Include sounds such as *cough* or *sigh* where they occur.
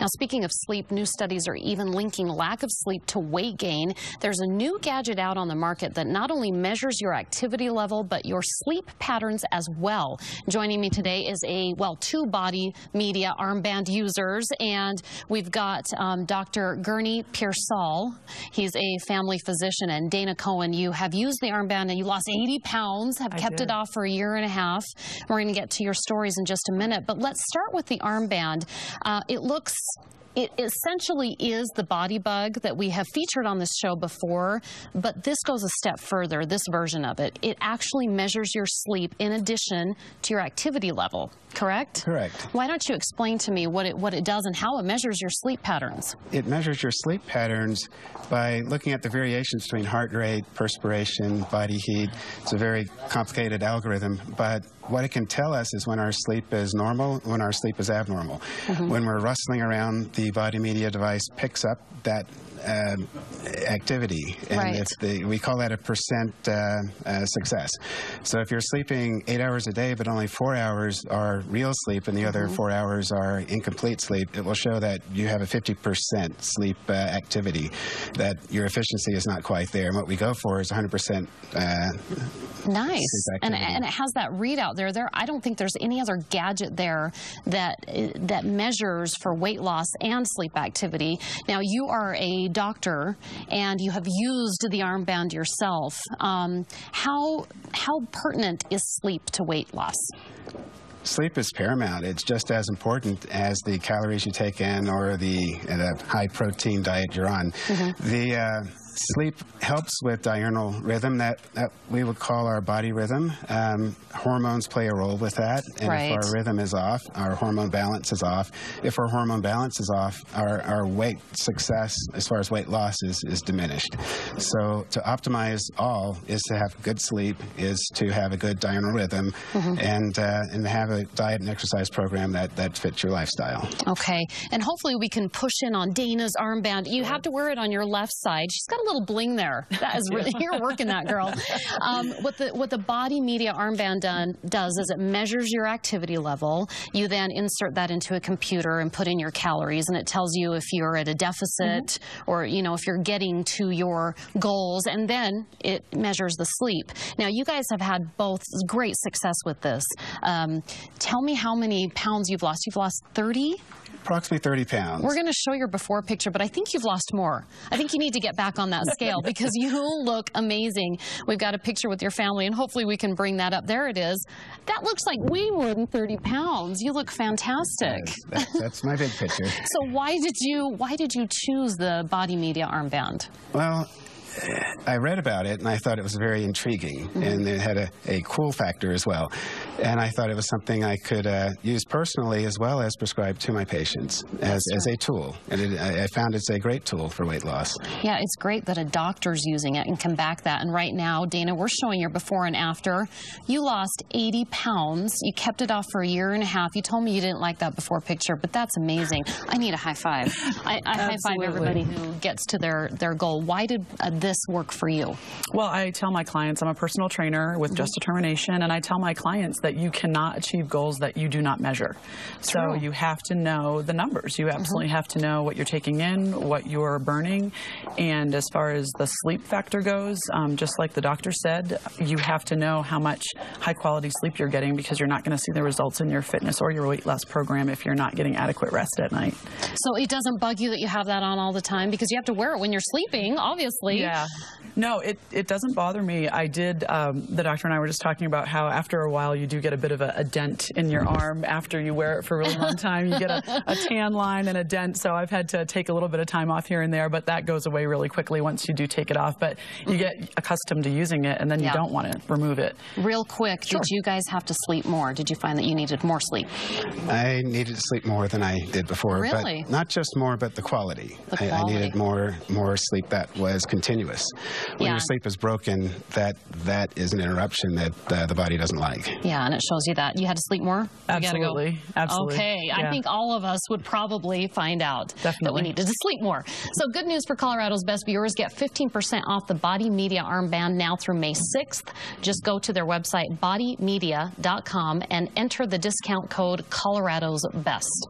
Now, speaking of sleep, new studies are even linking lack of sleep to weight gain. There's a new gadget out on the market that not only measures your activity level, but your sleep patterns as well. Joining me today is a, well, two body media armband users, and we've got um, Dr. Gurney Pearsall. He's a family physician, and Dana Cohen, you have used the armband and you lost 80 pounds, have I kept did. it off for a year and a half. We're going to get to your stories in just a minute, but let's start with the armband. Uh, it looks Thanks it essentially is the bodybugg that we have featured on this show before, but this goes a step further, this version of it. It actually measures your sleep in addition to your activity level, correct? Correct. Why don't you explain to me what it, what it does and how it measures your sleep patterns? It measures your sleep patterns by looking at the variations between heart rate, perspiration, body heat. It's a very complicated algorithm, but what it can tell us is when our sleep is normal, when our sleep is abnormal. Mm-hmm. When we're rustling around, the BodyMedia device picks up that um, activity, and Right. it's the, we call that a percent uh, uh, success. So if you're sleeping eight hours a day, but only four hours are real sleep, and the other four hours are incomplete sleep, it will show that you have a 50% sleep uh, activity, that your efficiency is not quite there. And what we go for is 100% uh, Nice. And, and it has that readout there. There, I don't think there's any other gadget there that that measures for weight loss and sleep activity. Now, you are a doctor and you have used the armband yourself. Um, how how pertinent is sleep to weight loss? Sleep is paramount. It's just as important as the calories you take in or the, uh, high protein diet you're on. The uh, sleep helps with diurnal rhythm that, that we would call our body rhythm. Um, hormones play a role with that. And Right. if our rhythm is off, our hormone balance is off. If our hormone balance is off, our, our weight success as far as weight loss is, is diminished. So to optimize all is to have good sleep, is to have a good diurnal rhythm, and, uh, and have a diet and exercise program that, that fits your lifestyle. Okay, and hopefully we can push in on Dana's armband. You have to wear it on your left side. She's got a little bling there. That is *laughs* really you're working that girl. Um, what the what the BodyMedia armband done, does is it measures your activity level. You then insert that into a computer and put in your calories, and it tells you if you're at a deficit or you know if you're getting to your goals, and then it measures the sleep. Now you guys have had both great success with this. Um, tell me how many pounds you've lost. You've lost 30. Approximately 30 pounds. We're going to show your before picture, but I think you've lost more. I think you need to get back on that scale because you look amazing. We've got a picture with your family, and hopefully we can bring that up. There it is. That looks like way more than 30 pounds. You look fantastic. That- that's my big picture. *laughs* So why did you why did you choose the BodyMedia armband? Well, I read about it and I thought it was very intriguing, Mm-hmm. and it had a, a cool factor as well. And I thought it was something I could uh, use personally as well as prescribe to my patients as, as a tool. And it, I I found it's a great tool for weight loss. Yeah, it's great that a doctor's using it and can back that. And right now, Dana, we're showing your before and after. You lost 80 pounds. You kept it off for a year and a half. You told me you didn't like that before picture, but that's amazing. I need a high five. I, I high five everybody who gets to their, their goal. Why did uh, this work for you? Well, I tell my clients, I'm a personal trainer with Just Determination, and I tell my clients that you cannot achieve goals that you do not measure. So you have to know the numbers. You absolutely have to know what you're taking in, what you're burning. And as far as the sleep factor goes, um, just like the doctor said, you have to know how much high quality sleep you're getting because you're not going to see the results in your fitness or your weight loss program if you're not getting adequate rest at night. So it doesn't bug you that you have that on all the time because you have to wear it when you're sleeping, obviously. Yeah yeah. No, it, it doesn't bother me. I did, um, the doctor and I were just talking about how after a while you do get a bit of a, a dent in your arm after you wear it for a really long time. You get a, a tan line and a dent. So I've had to take a little bit of time off here and there, but that goes away really quickly once you do take it off. But you get accustomed to using it and then Yeah. you don't want to remove it. Real quick, did you guys have to sleep more? Did you find that you needed more sleep? I needed to sleep more than I did before. Really? But not just more, but the quality. The I, I needed more more sleep that was continuous. When Yeah. your sleep is broken, that that is an interruption that uh, the body doesn't like. Yeah, and it shows you that you had to sleep more. You gotta go. Absolutely. Absolutely. Okay, I think all of us would probably find out that we needed to *laughs* sleep more. So, good news for Colorado's best viewers: get 15% off the BodyMedia armband now through May 6th. Just go to their website bodymedia.com and enter the discount code Colorado's Best.